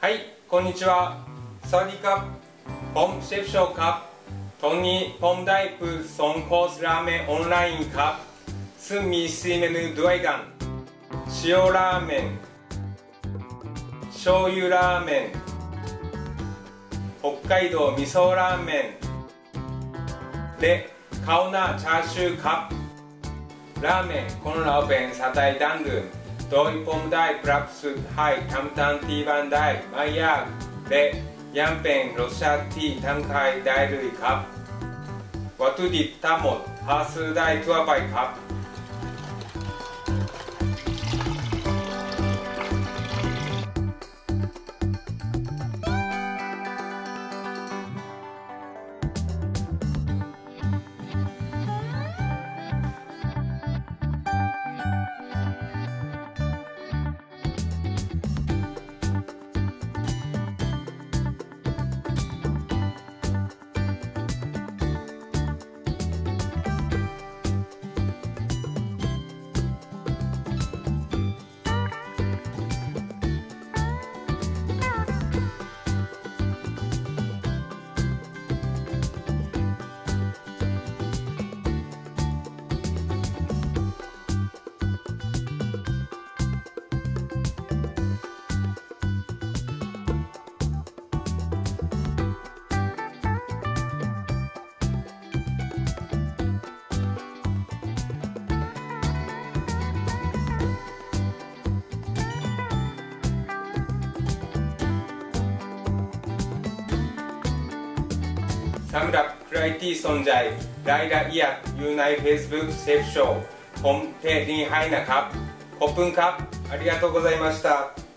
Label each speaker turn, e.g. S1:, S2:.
S1: はい、こんにちは。サディカポンシェフショーカップ。トニーポンダイプソンコースラーメンオンラインカスミスイメヌドゥアイガン。塩ラーメン。醤油ラーメン。北海道味噌ラーメン。でカオナチャーシューカップ。ラーメン。コンラーベンサタイダンルン。 โดยผมได้ปรับสูตรให้ทำตามที่บ้านได้ไม่ยากและยังเป็นรสชาติที่ทั้งใครได้เลยครับ วัตถุดิบทั้งหมดหาซื้อได้ทั่วไปครับ タムラクライティー存在ライライヤユーナイフェイスブックセーフショーコンテリンハイナカップオープンカップありがとうございました。